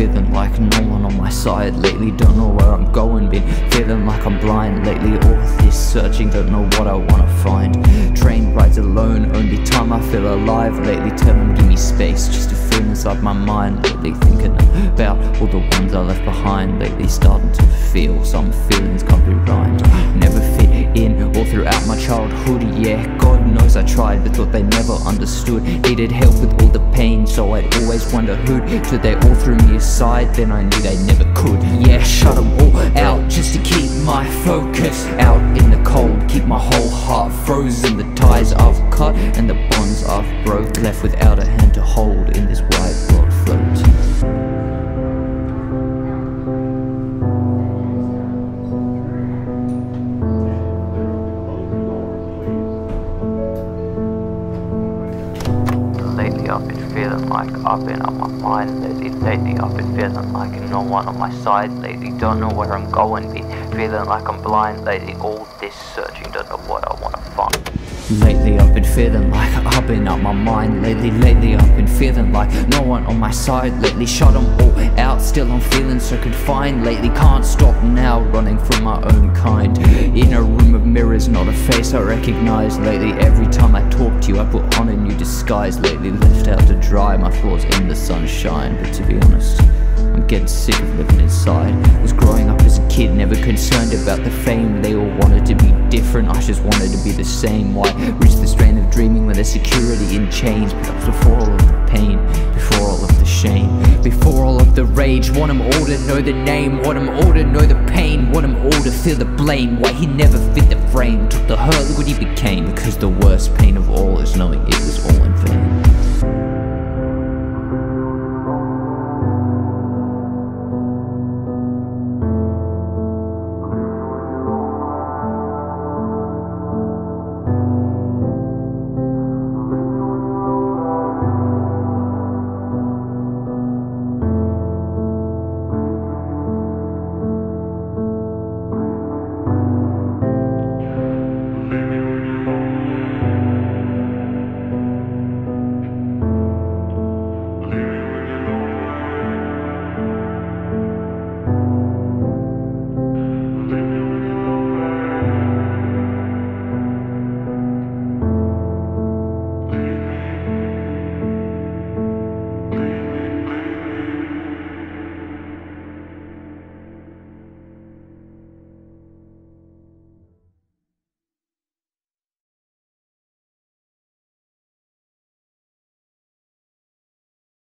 feeling like no one on my side lately. Don't know where I'm going, been feeling like I'm blind lately. All this searching, don't know what I wanna find. Train rides alone, only time I feel alive lately. Tell them give me space just to feel inside my mind lately. Thinking about all the ones I left behind lately. Starting to feel some feelings can't be rhymed. Never fit in all throughout my childhood. Yeah, God I tried, but thought they never understood. Needed help with all the pain, so I'd always wonder who'd. So they all threw me aside, then I knew they never could. Yeah, shut them all out just to keep my focus out in the cold. Keep my whole heart frozen. The ties I've cut and the bonds I've broke, left without a hand to hold in this white I've been feeling like I've been on my mind lately Lately I've been feeling like no one on my side lately Don't know where I'm going, been feeling like I'm blind lately All this searching, don't know what I wanna find. Lately I've been feeling like I've been on my mind lately Lately I've been feeling like no one on my side lately Shut them all out, still I'm feeling so confined lately Can't stop now, running from my own kind. In a room of mirrors, not a face I recognize lately Every time I talk to you I put on a new disguise lately Left out to dry, my flaws in the sunshine But to be honest, I'm getting sick of living inside. Was growing up as a kid, never concerned about the fame. They all wanted to be different, I just wanted to be the same. Why reach the strain of dreaming when there's security in chains? Perhaps before all of the pain, before all of the shame Before all of the rage, want them all to know the name Want them all to know the pain, want them all to feel the blame. Why he never fit the frame, took the hurt, look what he became. Because the worst pain of all is knowing it was all in vain